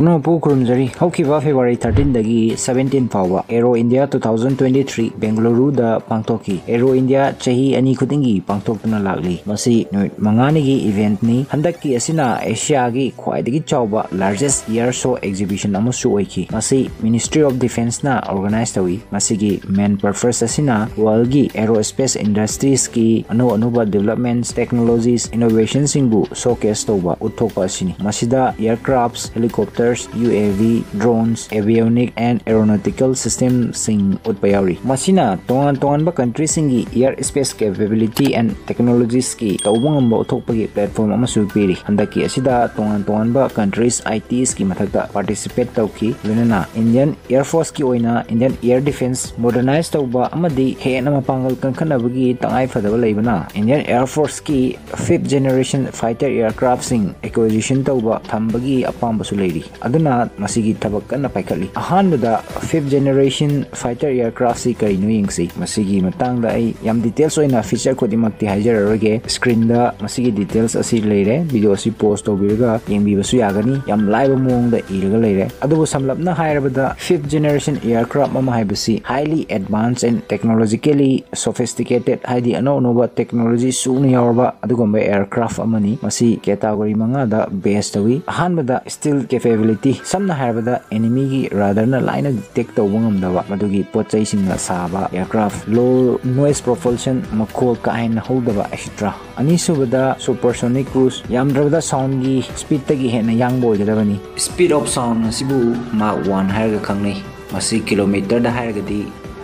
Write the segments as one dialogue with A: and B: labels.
A: ꯄꯨꯝꯅꯃꯛꯄꯨ ꯈꯨꯔꯨꯝꯖꯔꯤ ꯍꯧꯈꯤꯕ ꯐꯦꯕ꯭ꯔꯨꯋꯥꯔꯤ ꯊꯥꯔꯇꯤꯟꯗꯒꯤ ꯁꯕꯦꯟꯇꯤꯟ ꯐꯥꯎꯕ aero India two thousand twenty three ꯕꯦꯡꯒꯂꯨꯔꯨꯗ ꯄꯥꯡꯊꯣꯛꯈꯤ ꯑꯦꯔꯣ ꯏꯟꯗꯤꯌా ꯆꯍꯤ ꯑꯅꯤ ꯈꯨꯗꯤꯡꯒꯤ ꯄꯥꯡꯊꯣꯛꯇꯨꯅ ꯂꯥꯛꯂꯤ ꯃꯁꯤ ꯅꯨꯃꯤꯠ ꯃꯉꯥꯅꯤꯒꯤ ꯏꯚꯦꯟꯠꯅꯤ ꯍꯟꯗꯛꯀꯤ ꯑꯁꯤꯅ ꯑꯦꯁꯤꯌꯥꯒꯤ ꯈ꯭ꯋꯥꯏꯗꯒꯤ ꯆꯥꯎꯕ ꯂꯥꯔꯖꯦꯁ ꯏꯌꯔ ꯁꯣ ꯑꯦꯛꯖꯤꯕꯤꯁꯟ ꯑꯃꯁꯨ ꯑꯣꯏꯈꯤ ꯃꯁꯤ ꯃꯤꯅꯤꯁꯇ꯭ꯔꯤ ꯑꯣꯐ ꯗꯤꯐꯦꯟꯁꯅ ꯑꯣꯔꯒꯅꯥꯏꯖ ꯇꯧꯏ ꯃꯁꯤꯒꯤ ꯃꯦꯟ ꯄꯔꯄꯁ ꯑꯁꯤꯅ ꯋꯥꯔꯜꯒꯤ ꯑꯦꯔꯣꯁꯄꯦꯁ ꯏꯟꯗꯁꯇ꯭ꯔꯤꯁꯀꯤ ꯑꯅꯧ ꯑꯅꯧꯕ ꯗꯦꯕꯂꯞꯃꯦꯟꯠꯁ ꯇꯦꯛꯅꯣꯂꯣꯖꯤꯁ ꯏꯅꯣꯚꯦꯁꯟꯁꯤꯡꯕꯨ ꯁꯣꯀꯦꯁ ꯇꯧꯕ ꯎꯠꯊꯣꯛꯄ ꯑꯁꯤꯅꯤ ꯃꯁꯤꯗ ꯏꯌꯔꯀ꯭ꯔꯥꯐꯠꯁ fighters, UAV, drones, avionic and aeronautical system sing utpayari. Masina tongan tongan ba country singi air space capability and technologies ki ba utok pagi platform ama superi. Handa ki asida tongan tongan ba countries ITs ki matagda participate tau tauki lunana Indian Air Force ki oina Indian Air Defense modernized tau ba ama di he na mapangal kankhanabagi tangai fadaba leibana Indian Air Force ki 5th generation fighter aircraft sing acquisition tau tauba thambagi apang basulay leiri ꯑꯗꯨꯅ ꯃꯁꯤꯒꯤ ꯊꯕꯛ ꯀꯟꯅ ꯄꯥꯏꯈꯠꯂꯤ ꯑꯍꯥꯟꯕꯗ ꯐꯤꯐ generation fighter ꯏꯌꯥꯔꯀ꯭ꯔꯥꯐꯁꯤ ꯀꯔꯤꯅꯣ ꯌꯦꯡꯁꯤ ꯃꯁꯤꯒꯤ ꯃꯇꯥꯡꯗ ꯑꯩ ꯌꯥꯝ ꯗꯤꯇꯦꯜꯁ ꯑꯣꯏꯅ ꯐꯤꯆꯔ ꯈꯨꯗꯤꯡꯃꯛꯇꯤ ꯍꯥꯏꯖꯔꯔꯣꯏꯒꯦ ꯁ꯭ꯀ꯭ꯔꯤꯟꯗ ꯃꯁꯤꯒꯤ ꯗꯤꯇꯦꯜꯁ ꯑꯁꯤ ꯂꯩꯔꯦ ꯚꯤꯗꯤꯑꯣ ꯑꯁꯤ ꯄꯣꯁ ꯇꯧꯕꯤꯔꯒ ꯌꯦꯡꯕꯤꯕꯁꯨ ꯌꯥꯒꯅꯤ ꯌꯥꯝ ꯂꯥꯏꯕ ꯃꯑꯣꯡꯗ ꯏꯔꯒ ꯂꯩꯔꯦ ꯑꯗꯨꯕꯨ ꯁꯝꯂꯞꯅ ꯍꯥꯏꯔꯕꯗ ꯐꯤꯐ ꯖꯦꯅꯦꯔꯦꯁꯟ ꯑꯦꯌꯥꯔꯀ꯭ꯔꯥꯐ ꯑꯃ ꯍꯥꯏꯕꯁꯤ highly advanced and technologically sophisticated ꯍꯥꯏꯗꯤ ꯑꯅꯧ ꯑꯅꯧꯕ ꯇꯦꯛꯅꯣꯂꯣꯖꯤ ꯁꯨꯅ ꯌꯥꯎꯔꯕ ꯑꯗꯨꯒꯨꯝꯕ ꯑꯦꯌꯥꯔꯀ꯭ꯔꯥꯐ ꯑꯃꯅꯤ ꯃꯁꯤ ꯀꯦꯇꯥꯒꯣꯔꯤ ꯃꯉꯥꯗ ꯕꯦꯁ ꯇꯧꯏ ꯑꯍꯥꯟꯕꯗ ꯁ꯭ꯇꯤꯜ ꯀꯦꯐꯦꯕꯜ ꯏꯟꯇꯦꯒ꯭ꯔꯤꯇꯤ ꯁꯝꯅ ꯍꯥꯏꯔꯕꯗ ꯑꯦꯅꯤꯃꯤꯒꯤ ꯔꯗꯔꯅ ꯂꯥꯏꯅ ꯗꯤꯇꯦꯛ ꯇꯧꯕ ꯉꯝꯗꯕ ꯃꯗꯨꯒꯤ ꯄꯣꯠ ꯆꯩꯁꯤꯡꯅ ꯁꯥꯕ ꯑꯦꯌꯔꯀ꯭ꯔꯥꯐ ꯂꯣ ꯅꯣꯏꯁ ꯄ꯭ꯔꯣꯄꯜꯁꯟ ꯃꯈꯣꯜ ꯀꯥ ꯍꯦꯟꯅ ꯍꯧꯗꯕ ꯑꯦꯛꯁꯇ꯭ꯔꯥ ꯑꯅꯤꯁꯨꯕꯗ ꯁꯨꯄꯔꯁꯣꯅꯤꯛ ꯀ꯭ꯔꯨꯁ ꯌꯥꯝꯗ꯭ꯔꯕꯗ ꯁꯥꯎꯟꯒꯤ ꯁ꯭ꯄꯤꯗꯇꯒꯤ ꯍꯦꯟꯅ ꯌꯥꯡꯕ ꯑꯣꯏꯒꯗꯕꯅꯤ ꯁ꯭ꯄꯤꯗ ꯑꯣꯐ ꯁꯥꯎꯟ ꯑꯁꯤꯕꯨ ꯃꯥꯔꯛ ꯋꯥꯟ ꯍꯥꯏꯔꯒ ꯈꯪꯅꯩ ꯃꯁꯤ ꯀꯤꯂꯣꯃꯤꯇꯔꯗ ꯍꯥꯏꯔꯒꯗꯤ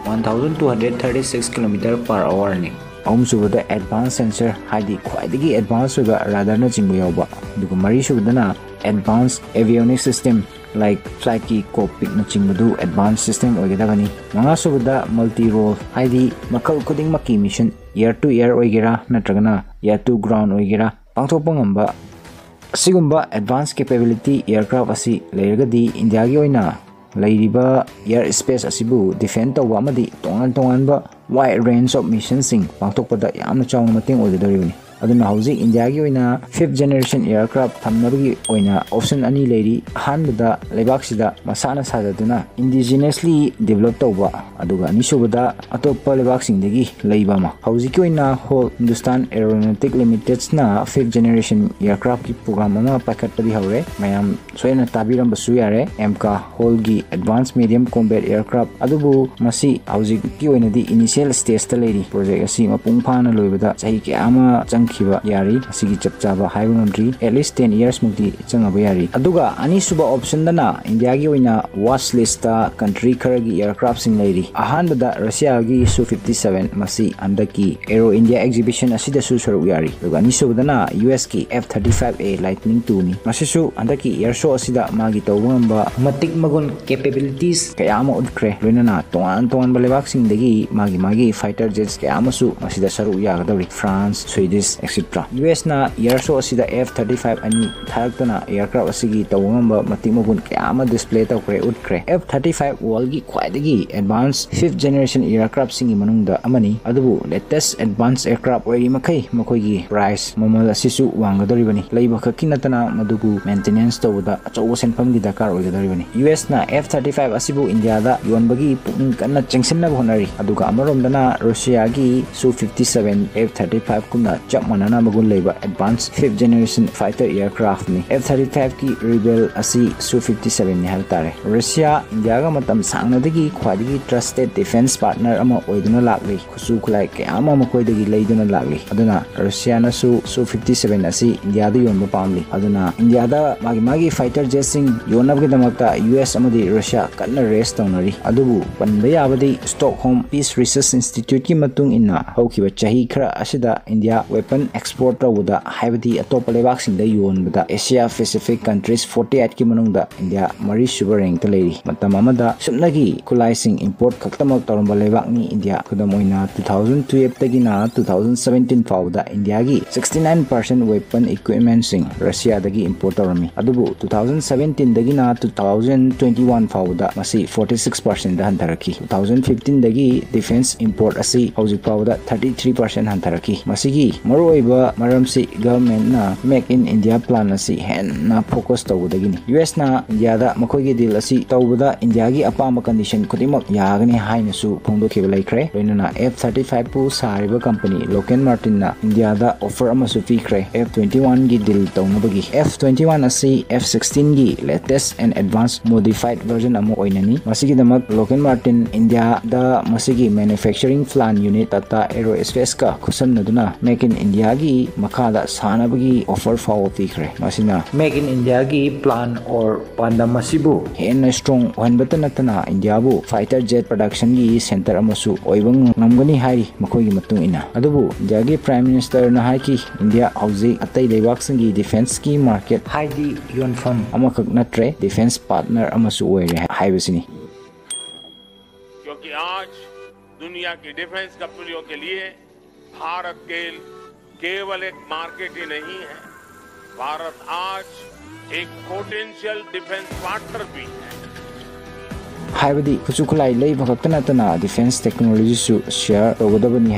A: one thousand two hundred thirty six kilometer per ꯑꯋꯥꯔꯅꯤ सुबदा एडवांस सेंसर हाइदी ख्वाइदगी एडवांस होगा रादरना चिंगबो यावबा दुगु मरी सुबदना advance avionic system like flight ki cockpit na chingmadu advanced system oigedabani manga subada multi role haidi makal kuding maki mission year to year oigera natragana year to ground oigera pangthokpa ngamba sigumba ladyba air space asibu defender di tongan tongan ba wide range of mission sing pangtok pada yamna chaung mating odidari ni indigenously develop tawba aduga ani subada atoppa lebak singdagi leiba ma hauji ki oina whole hindustan aeronautic limited na fifth generation aircraft ki program ama pakat padi haure mayam soina tabiram basu yare mk whole gi advanced medium combat aircraft adubu masi hauji ki oina di initial stage ta leiri project asi mapung phana loibada chahi ki ama chang ꯆꯪꯈꯤꯕ ꯌꯥꯔꯤ ꯃꯁꯤꯒꯤ ꯆꯞ ꯆꯥꯕ ꯍꯥꯏꯕ ꯉꯝꯗ꯭ꯔꯤ at least ten years ꯃꯨꯛꯇꯤ ꯆꯪꯉꯕ ꯌꯥꯔꯤ ꯑꯗꯨꯒ ꯑꯅꯤꯁꯨꯕ ꯑꯣꯞꯁꯟꯗꯅ ꯏꯟꯗꯤꯌꯥꯒꯤ ꯑꯣꯏꯅ ꯋꯥꯆ ꯂꯤꯁꯇ ꯀꯟꯇ꯭ꯔꯤ ꯈꯔꯒꯤ ꯏꯌꯔꯀ꯭ꯔꯥꯐꯁꯤꯡ ꯂꯩꯔꯤ ꯑꯍꯥꯟꯕꯗ ꯔꯁꯤꯌꯥꯒꯤ ꯁꯨ ꯐꯤꯐꯇꯤ ꯁꯚꯦꯟ ꯃꯁꯤ ꯍꯟꯗꯛꯀꯤ ꯑꯦꯔꯣ ꯏꯟꯗꯤꯌꯥ ꯑꯦꯛꯖꯤꯕꯤꯁꯟ ꯑꯁꯤꯗꯁꯨ ꯁꯔꯨꯛ ꯌꯥꯔꯤ ꯑꯗꯨꯒ ꯑꯅꯤꯁꯨꯕꯗꯅ ꯌꯨ ꯑꯦꯁꯀꯤ F thirty five A lightning ꯇꯨꯅꯤ ꯃꯁꯤꯁꯨ ꯍꯟꯗꯛꯀꯤ ꯏꯌꯔ ꯁꯣ ꯑꯁꯤꯗ ꯃꯥꯒꯤ ꯇꯧꯕ ꯉꯝꯕ ꯃꯇꯤꯛ ꯃꯒꯨꯟ ꯀꯦꯄꯦꯕꯤꯂꯤꯇꯤꯁ ꯀꯌꯥ ꯑꯃ ꯎꯠꯈ꯭ꯔꯦ ꯂꯣꯏꯅꯅ ꯇꯣꯉꯥꯟ ꯇꯣꯉꯥꯟꯕ ꯂꯩꯕꯥꯛꯁꯤꯡꯗꯒꯤ ꯃꯥꯒꯤ ꯃꯥꯒꯤ ꯐꯥꯏꯇꯔ ꯖꯦꯠꯁ ꯀꯌꯥ ꯑꯃꯁꯨ ꯃꯁꯤꯗ ꯁꯔꯨꯛ ꯌꯥꯒꯗꯧꯔꯤ ꯐ꯭ꯔꯥꯟꯁ ꯁ꯭ꯋꯤꯗꯤꯁ ꯑꯦꯛꯁꯦꯇ꯭ꯔꯥ ꯌꯨ ꯑꯦꯁ ꯅ ꯏꯌꯔ ꯁꯣ ꯑꯁꯤꯗ ꯑꯦꯐ ꯊꯥꯔꯇꯤ ꯐꯥꯏꯚ ꯑꯅꯤ ꯊꯥꯔꯛꯇꯨꯅ ꯑꯦꯌꯔꯀ꯭ꯔꯥꯐ ꯑꯁꯤꯒꯤ ꯇꯧꯕ ꯉꯝꯕ ꯃꯇꯤꯛ ꯃꯒꯨꯟ ꯀꯌꯥ ꯑꯃ ꯗꯤꯁꯄ꯭ꯂꯦ ꯇꯧꯈ꯭ꯔꯦ ꯎꯠꯈ꯭ꯔꯦ ꯑꯦꯐ ꯊꯥꯔꯇꯤ ꯐꯥꯏꯚ ꯋꯥꯔꯜꯒꯤ ꯈ꯭ꯋꯥꯏꯗꯒꯤ ꯑꯦꯗꯚꯥꯟꯁ ꯐꯤꯐ ꯖꯦꯅꯦꯔꯦꯁꯟ ꯏꯌꯔꯀ꯭ꯔꯥꯐꯁꯤꯡꯒꯤ ꯃꯅꯨꯡꯗ ꯑꯃꯅꯤ ꯑꯗꯨꯕꯨ ꯂꯦꯇꯦꯁ ꯑꯦꯗꯚꯥꯟꯁ ꯑꯦꯌꯔꯀ꯭ꯔꯥꯐ ꯑꯣꯏꯔꯤ ꯃꯈꯩ ꯃꯈꯣꯏꯒꯤ ꯄ꯭ꯔꯥꯏꯁ ꯃꯃꯜ ꯑꯁꯤꯁꯨ ꯋꯥꯡꯒꯗꯧꯔꯤꯕꯅꯤ ꯂꯩꯕ ꯈꯛꯀꯤ ꯅꯠꯇꯅ ꯃꯗꯨꯕꯨ ꯃꯦꯟꯇꯦꯅꯦꯟꯁ ꯇꯧꯕꯗ ꯑꯆꯧꯕ ꯁꯦꯟꯐꯝꯒꯤ ꯗꯔꯀꯥꯔ ꯑꯣꯏꯒꯗꯧꯔꯤꯕꯅꯤ ꯌꯨ ꯑꯦꯁꯅ ꯑꯦꯐ ꯊꯥꯔꯇꯤ ꯐꯥꯏꯚ ꯑꯁꯤꯕꯨ ꯏꯟꯗꯤꯌꯥꯗ ꯌꯣꯟꯕꯒꯤ ꯄꯨꯛꯅꯤꯡ ꯀꯟꯅ ꯆꯪꯁꯤꯟꯅꯕ ꯍꯣꯠꯅꯔꯤ ꯑꯗꯨꯒ ꯑꯃꯔꯣꯝꯗꯅ ꯔꯨꯁꯤꯌꯥꯒꯤ Su fifty seven F thirty five ꯀꯨꯝꯅ ꯆꯞ मनानागुन advance fifth generation fighter aircraft ने एफ़ थर्टी फाइव की रिबेल सू फिफ्टी सेवन ने हाँ रशिया इंडिया सांगी खाई ट्रस्टेड डिफेंस पार्टनर लाई खुचू खुला क्या मैं लाई Russia Su fifty seven India योब पाली इंडिया फाइटर जेट योनगत यू एस रशिया कन रेस तौनरी पनबी Stockholm peace research institute की चाह खरा India weapon weapon exporter wuda haibadi atopa lebak sing da yuun bada Asia Pacific countries 48 ki manung da India mari shubareng ta leri mata mama da sumna gi kulai sing import kaktamak tarumba lebak ni India kuda moina 2012 2017 fau da India gi 69% weapon equipment sing Russia daging import tarumi. Adubu 2017 dagi 2021 fau masih 46% dahantaraki. 2015 daging defense import asi hauzik 33% hantaraki. Masih gi maru ꯑꯣꯏꯕ ꯃꯔꯝꯁꯤ ꯒꯚꯔꯟꯃꯦꯟꯠꯅ make in India plan ꯑꯁꯤ ꯍꯦꯟꯅ focus ꯇꯧꯕꯗꯒꯤꯅꯤ ꯌꯨ ꯑꯦꯁꯅ ꯏꯟꯗꯤꯌꯥꯗ ꯃꯈꯣꯏꯒꯤ deal ꯑꯁꯤ ꯇꯧꯕꯗ ꯏꯟꯗꯤꯌꯥꯒꯤ ꯑꯄꯥꯝꯕ ꯀꯟꯗꯤꯁꯟ ꯈꯨꯗꯤꯡꯃꯛ ꯌꯥꯒꯅꯤ ꯍꯥꯏꯅꯁꯨ ꯐꯣꯡꯗꯣꯛꯈꯤꯕ ꯂꯩꯈ꯭ꯔꯦ ꯂꯣꯏꯅꯅ ꯑꯦꯐ ꯊꯥꯔꯇꯤ ꯐꯥꯏꯚꯄꯨ ꯁꯥꯔꯤꯕ ꯀꯝꯄꯅꯤ ꯂꯣꯀꯦꯟ ꯃꯥꯔꯇꯤꯟꯅ ꯏꯟꯗꯤꯌꯥꯗ ꯑꯣꯐꯔ ꯑꯃꯁꯨ ꯄꯤꯈ꯭ꯔꯦ ꯑꯦꯐ ꯇ꯭ꯋꯦꯟꯇꯤ ꯋꯥꯟꯒꯤ ꯗꯤꯜ ꯇꯧꯅꯕꯒꯤ ꯑꯦꯐ ꯇ꯭ꯋꯦꯟꯇꯤ ꯋꯥꯟ ꯑꯁꯤ F ꯁꯤꯛꯁꯇꯤꯟꯒꯤ latest and advanced modified version ꯑꯃ ꯑꯣꯏꯅꯅꯤ ꯃꯁꯤꯒꯤꯗꯃꯛ ꯂꯣꯀꯦꯟ ꯃꯥꯔꯇꯤꯟ ꯏꯟꯗꯤꯌꯥꯗ ꯃꯁꯤꯒꯤ manufacturing plan unit Tata aero ꯁ꯭ꯄꯦꯁꯀ ꯈꯨꯠꯁꯝꯅꯗꯨꯅ ꯃꯦꯛ ꯏꯟ ꯏꯟꯗꯤꯌꯥ की मखादा सानबगी ऑफ़र फाव पीखरे मसिना मेक इन इंडिया की प्लान और नतना इंडिया फाइटर जेट प्रोडक्शन की सेंटर इना अदुबु इंडिया की न हाई की इंडिया हौजी अतई लेबाक संगी डिफेंस की मार्केट नत्रे डिफेंस पार्टनर अमसु ओइरे हाइबसिनी
B: क्योंकि आज दुनिया की डिफेंस कंपनियों के लिए भारत के केवल एक मार्केट ही नहीं है, भारत आज एक पोटेंशियल डिफेंस पार्टनर भी है।
A: हाइबदी खुचु खुलाई लेना डिफेंस टेक्नोलॉजी शेयर तौगदबनी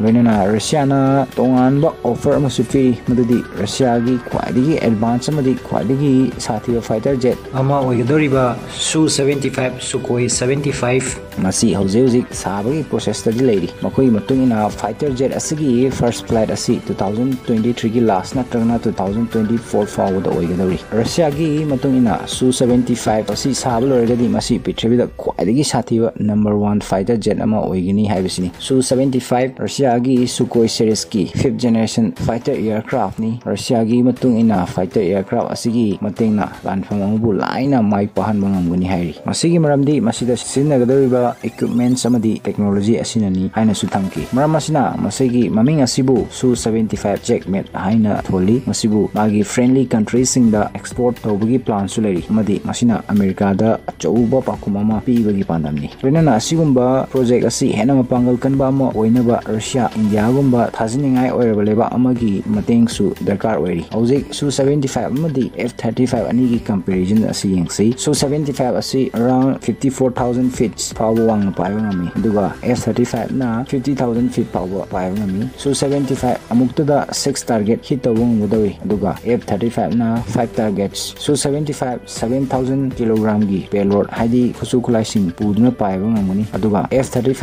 A: ꯂꯣꯏꯅꯅ ꯔꯁꯤꯌꯥꯅ ꯇꯣꯉꯥꯟꯕ ꯑꯣꯐꯔ ꯑꯃꯁꯨ ꯄꯤꯔꯤ ꯃꯗꯨꯗꯤ ꯔꯁꯤꯌꯥꯒꯤ ꯈ꯭ꯋꯥꯏꯗꯒꯤ ꯑꯦꯗꯚꯥꯟꯁ ꯑꯃꯗꯤ ꯈ꯭ꯋꯥꯏꯗꯒꯤ ꯁꯥꯊꯤꯕ ꯐꯥꯏꯇꯔ ꯖꯦꯠ ꯑꯃ ꯑꯣꯏꯒꯗꯧꯔꯤꯕ Su seventy five Sukhoi seventy five ꯃꯁꯤ ꯍꯧꯖꯤꯛ ꯍꯧꯖꯤꯛ ꯁꯥꯕꯒꯤ ꯄ꯭ꯔꯣꯁꯦꯁꯇꯗꯤ ꯂꯩꯔꯤ ꯃꯈꯣꯏꯒꯤ ꯃꯇꯨꯡ ꯏꯟꯅ ꯐꯥꯏꯇꯔ ꯖꯦꯠ ꯑꯁꯤꯒꯤ ꯐꯥꯔꯁ ꯐ꯭ꯂꯥꯏꯠ ꯑꯁꯤ ꯇꯨ ꯊꯥꯎꯖꯟ ꯇ꯭ꯋꯦꯟꯇꯤ ꯊ꯭ꯔꯤꯒꯤ ꯂꯥꯁ ꯅꯠꯇ꯭ꯔꯒꯅ ꯇꯨ ꯊꯥꯎꯖꯟ ꯇ꯭ꯋꯦꯟꯇꯤ ꯐꯣꯔ ꯐꯥꯎꯕꯗ ꯑꯣꯏꯒꯗꯧꯔꯤ ꯔꯁꯤꯌꯥꯒꯤ ꯃꯇꯨꯡ ꯏꯟꯅ ꯁꯨ ꯁꯕꯦꯟꯇꯤ ꯐꯥꯏꯚ ꯑꯁꯤ ꯁꯥꯕ ꯂꯣꯏꯔꯒꯗꯤ ꯃꯁꯤ ꯄ꯭ꯔꯤꯊꯤꯕꯤꯗ ꯈ꯭ꯋꯥꯏꯗꯒꯤ ꯁꯥꯊꯤꯕ ꯅꯝꯕꯔ ꯋꯥꯟ ꯐꯥꯏꯇꯔ ꯖꯦꯠ ꯑꯃ ꯑꯣꯏꯒꯅꯤ ꯍꯥꯏꯕꯁꯤꯅꯤ Su seventy five Russia Rusyagi Sukhoi Series-ki 5th generation fighter aircraft ni Rusyagi matung ina fighter aircraft asigi matengna lanfam amubu laina mai pahan bangamguni hairi masigi maramdi masida sinagadawiba equipment sama di technology asinani haina su thamki maram asina masigi maming asibu Su 75 Jackmate haina tholi masibu magi friendly country sing singda export tawbagi plan su leri amadi masina America da achauba pakuma ma pibagi pandamni lenana asigumba project asi hena mapanggalkan kanba ma oinaba Russia india gumba thajiningai oiraba leba amagi mateng su darkar oiri hauzik su 75 amadi f35 ani gi comparison asi yengsi su 75 asi around 54000 feet power wang pa ngami aduga F35 na 50,000 feet power paiba ngami Su 75 amuktada 6 target hit tawba ngadawi aduga F35 na 5 targets Su 75 7,000 kg gi payload haidi khusu khulai sing puduna paiba ngamani aduga F35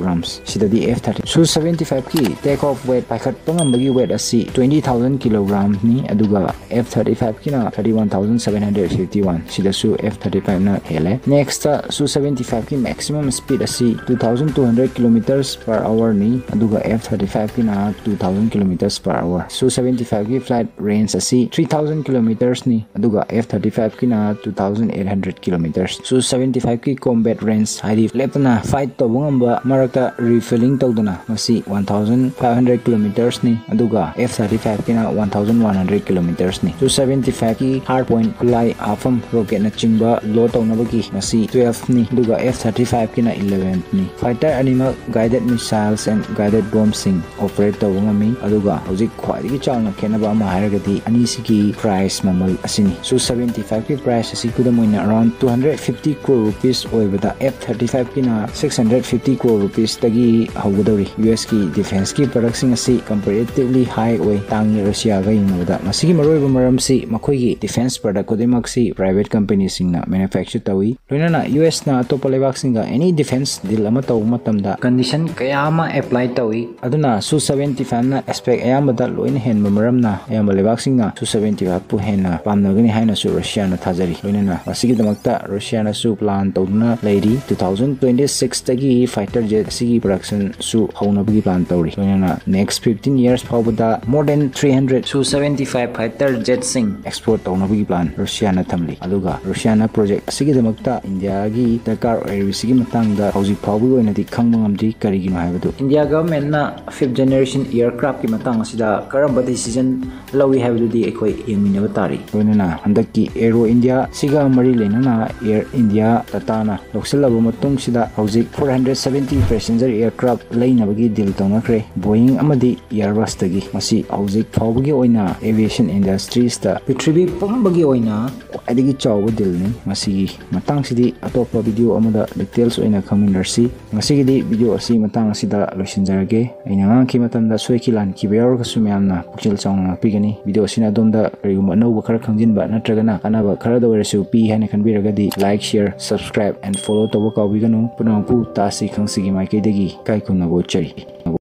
A: 8,160 kg sidadi F30 Su 75 ki take off weight paikhat pangambagi weight asi 20,000 kg ni aduga F35 ki na 31,751 sidasu F35 na hele next Su 75 की maximum speed asi 2200 kilometers per hour ni aduga F35 ki na 2000 kilometers per hour. Su 75 ki flight range asi 3000 kilometers ni aduga F35 ki na 2800 kilometers. Su 75 ki combat range haidi lepna fight to bungamba marakta refilling tawduna masi 1500 kilometers ni aduga F35 ki na 1100 kilometers ni Su 75 ki hard point kulai afam rocket na chingba load tawnabagi masi 12 ni aduga F-35 kina 11 ni fighter animal guided missiles and guided bombs sing operate tawba ngami aduga hojik khwaidagi chawna khenaba ama hairagadi ani sigi price mamal asini su 75 ki price asi kudamoina around 250 crore rupees oibada F-35 kina 650 crore rupees tagi hawgadori US ki defense ki product sing asi comparatively high oi tangi Russia ga yinabada masigi maroiba maram si makoigi defense product kudimak si private company singna manufacture tawi loinana US na atopa ꯂꯩꯕꯥꯛꯁꯤꯡꯒ any defence deal ꯑꯃ ꯇꯧꯕ ꯃꯇꯝꯗ condition ꯀꯌꯥ ꯑꯃ apply ꯇꯧꯏ ꯑꯗꯨꯅ ꯁꯨ 75ꯅ aspect ꯑꯌꯥꯝꯕꯗ ꯂꯣꯏꯅ ꯍꯦꯟꯕ ꯃꯔꯝꯅ ꯑꯌꯥꯝꯕ ꯂꯩꯕꯥꯛꯁꯤꯡꯅ ꯁꯨ 75ꯄꯨ ꯍꯦꯟꯅ ꯄꯥꯝꯅꯒꯅꯤ ꯍꯥꯏꯅꯁꯨ ꯔꯁꯤꯌꯥꯅ ꯊꯥꯖꯔꯤ ꯂꯣꯏꯅꯅ ꯃꯁꯤꯒꯤꯗꯃꯛꯇ ꯔꯁꯤꯌꯥꯅꯁꯨ ꯄ꯭ꯂꯥꯟ ꯇꯧꯗꯨꯅ ꯂꯩꯔꯤ 2026ꯗꯒꯤ ꯐꯥꯏꯇꯔ ꯖꯦꯠ ꯑꯁꯤꯒꯤ ꯄ꯭ꯔꯗꯛꯁꯟꯁꯨ ꯍꯧꯅꯕꯒꯤ ꯄ꯭ꯂꯥꯟ ꯇꯧꯔꯤ ꯂꯣꯏꯅꯅ ꯅꯦꯛꯁ 15 ꯌꯔꯁ ꯐꯥꯎꯕꯗ ꯃꯣꯔ ꯗꯦꯟ 300 ꯁꯨ 75 ꯐꯥꯏꯇꯔ ꯖꯦꯠꯁꯤꯡ ꯑꯦꯛꯁꯄꯣꯔꯠ ꯇꯧꯅꯕꯒꯤ ꯄ꯭ꯂꯥꯟ ꯔꯁꯤꯌꯥꯅ ꯊꯝꯂꯤ ꯑꯗꯨꯒ ꯔꯁꯤꯌꯥꯅ ꯄ꯭ꯔꯣꯖꯦꯛ ꯑꯁꯤꯒꯤꯗꯃꯛꯇ ꯏꯟꯗꯤꯌꯥꯒꯤ ꯗꯔꯀꯥꯔ ꯑꯣꯏꯔꯤꯕꯁꯤꯒꯤ ꯃꯇꯥꯡꯗ ꯍꯧꯖꯤꯛ ꯐꯥꯎꯕꯒꯤ ꯑꯣꯏꯅꯗꯤ ꯈꯪꯕ ꯉꯝꯗ꯭ꯔꯤ ꯀꯔꯤꯒꯤꯅꯣ ꯍꯥꯏꯕꯗꯨ ꯏꯟꯗꯤꯌా ꯒꯚꯔꯟꯃꯦꯟꯠꯅ ꯐꯤꯐ ꯖꯦꯅꯦꯔꯦꯁꯟ ꯏꯌꯔꯀ꯭ꯔꯥꯐꯀꯤ ꯃꯇꯥꯡ ꯑꯁꯤꯗ ꯀꯔꯝꯕ ꯗꯤꯁꯤꯖꯟ ꯂꯧꯏ ꯍꯥꯏꯕꯗꯨꯗꯤ ꯑꯩꯈꯣꯏ ꯌꯦꯡꯃꯤꯟꯅꯕ ꯇꯥꯔꯤ ꯂꯣꯏꯅꯅ ꯍꯟꯗꯛꯀꯤ ꯑꯦꯔꯣ ꯏꯟꯗꯤꯌꯥ ꯁꯤꯒ ꯃꯔꯤ ꯂꯩꯅꯅ ꯑꯦꯌꯔ ꯏꯟꯗꯤꯌꯥ ꯇꯇꯥꯅ ꯂꯧꯁꯤꯜꯂꯕ ꯃꯇꯨꯡꯁꯤꯗ ꯍꯧꯖꯤꯛ four hundred seventy passenger aircraft ꯂꯩꯅꯕꯒꯤ deal ꯇꯧꯅꯈ꯭ꯔꯦ ꯕꯣꯌꯤꯡ ꯑꯃꯗꯤ ꯏꯌꯔꯕꯁꯇꯒꯤ ꯃꯁꯤ ꯍꯧꯖꯤꯛ ꯐꯥꯎꯕꯒꯤ ꯑꯣꯏꯅ ꯑꯦꯚꯤꯌꯦꯁꯟ ꯏꯟꯗꯁꯇ꯭ꯔꯤꯁꯇ ꯄ꯭ꯔꯤꯊꯤꯕꯤ ꯄꯨꯝꯕꯒꯤ ꯑꯣꯏꯅ ꯈ꯭ꯋꯥꯏꯗꯒꯤ ꯆꯥꯎꯕ ꯗꯤꯜꯅꯤ ꯃꯁꯤꯒꯤ ꯃꯇꯥꯡꯁꯤꯗꯤ ꯑꯇꯣꯞꯄ ꯚꯤꯗꯤꯑꯣ ꯑꯃꯗ ꯗꯤꯇꯦꯜꯁ ꯑꯣꯏꯅ ꯈꯪꯃꯤꯟꯅꯔꯁꯤ ꯉꯁꯤꯒꯤꯗꯤ ꯚꯤꯗꯤꯑꯣ ꯑꯁꯤ ꯃꯇꯥꯡ ꯑꯁꯤꯗ ꯂꯣꯏꯁꯤꯟꯖꯔꯒꯦ ꯑꯩꯅ ꯉꯥꯡꯈꯤ ꯃꯇꯝꯗ ꯁꯣꯏꯈꯤ ꯂꯥꯟꯈꯤꯕ ꯌꯥꯎꯔꯒꯁꯨ ꯃꯌꯥꯝꯅ ꯄꯨꯛꯆꯦꯜ ꯆꯥꯎꯅ ꯉꯥꯛꯄꯤꯒꯅꯤ ꯚꯤꯗꯤꯑꯣ ꯑꯁꯤꯅ ꯑꯗꯣꯝꯗ ꯀꯔꯤꯒꯨꯝꯕ ꯑꯅꯧꯕ ꯈꯔ ꯈꯪꯖꯤꯟꯕ ꯅꯠꯇ꯭ꯔꯒꯅ ꯀꯥꯟꯅꯕ ꯈꯔꯗ ꯑꯣꯏꯔꯁꯨ ꯄꯤ ꯍꯥꯏꯅ ꯈꯟꯕꯤꯔꯒꯗꯤ like share subscribe N follow ꯇꯧꯕ ꯀꯥꯎꯕꯤꯒꯅꯨ ꯄꯨꯝꯅꯃꯛꯄꯨ ꯇꯥꯁꯤ ꯈꯪꯁꯤꯒꯤ mai kai dagi kai kun na bo chari